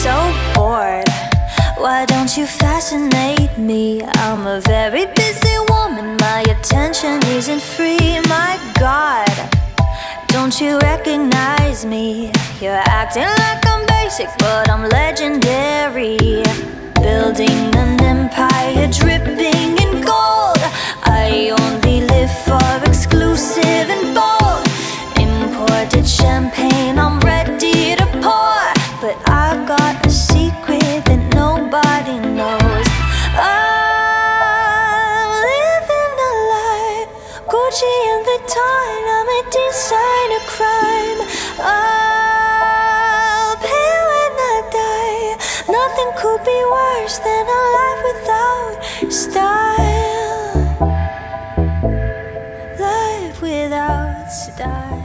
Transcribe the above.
so bored Why don't you fascinate me? I'm a very busy woman My attention isn't free My God Don't you recognize me? You're acting like I'm basic But I'm legendary got a secret that nobody knows. I'm living Gucci and I'm a designer crime. I'll pay when I die. Nothing could be worse than a life without style. Life without style.